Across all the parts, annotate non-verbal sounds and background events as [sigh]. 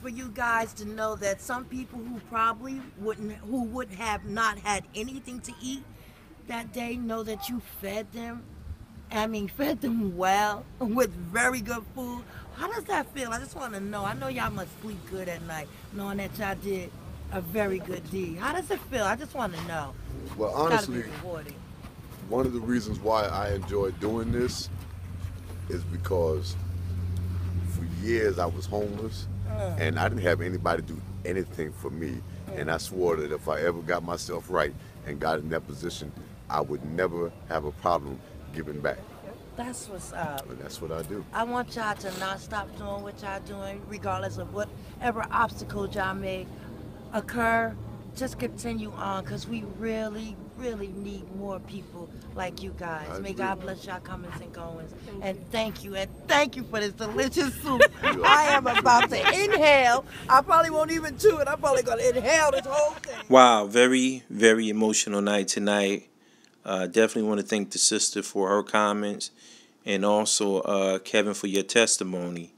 for you guys to know that some people who probably wouldn't, who would have not had anything to eat that day, know that you fed them. I mean, fed them well [laughs] with very good food. How does that feel? I just want to know. I know y'all must sleep good at night, knowing that y'all did a very good deed. How does it feel? I just want to know. Well, honestly, one of the reasons why I enjoy doing this is because for years I was homeless and I didn't have anybody do anything for me. And I swore that if I ever got myself right and got in that position, I would never have a problem giving back. That's what's up. And that's what I do. I want y'all to not stop doing what y'all doing, regardless of whatever obstacles y'all may occur. Just continue on, cause we really, really need more people like you guys. I May agree. God bless y'all comings and goings. And thank you, and thank you for this delicious [laughs] soup. I am about to inhale. I probably won't even chew it. I'm probably gonna inhale this whole thing. Wow, very, very emotional night tonight. Uh, definitely want to thank the sister for her comments and also uh, Kevin for your testimony.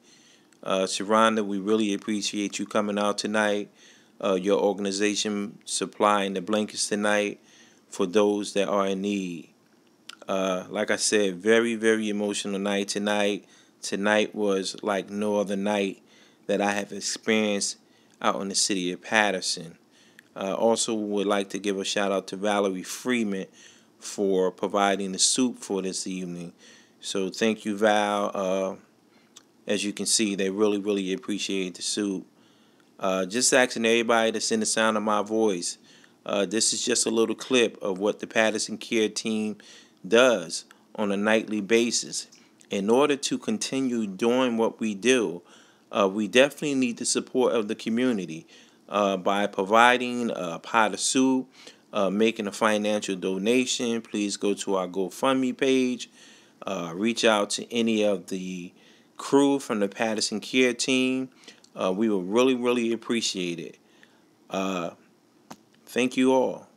Uh, Sharonda, we really appreciate you coming out tonight. Uh, your organization supplying the blankets tonight for those that are in need. Uh, like I said, very, very emotional night tonight. Tonight was like no other night that I have experienced out in the city of Patterson. Uh, also, would like to give a shout out to Valerie Freeman for providing the soup for this evening. So, thank you, Val. Uh, as you can see, they really, really appreciate the soup. Uh, just asking everybody to send the sound of my voice. Uh, this is just a little clip of what the Patterson Care team does on a nightly basis. In order to continue doing what we do, uh, we definitely need the support of the community uh, by providing a pot of soup, uh, making a financial donation. Please go to our GoFundMe page. Uh, reach out to any of the crew from the Patterson Care team. Uh, we will really, really appreciate it. Thank you all.